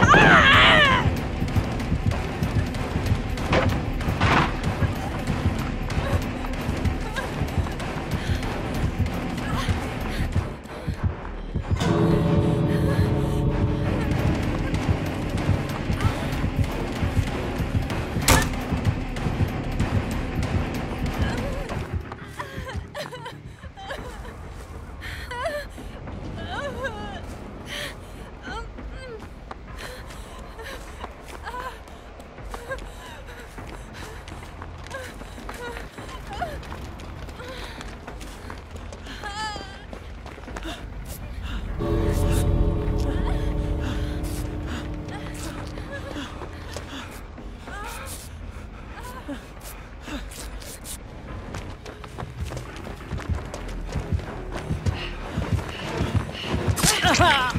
Ah! Ha!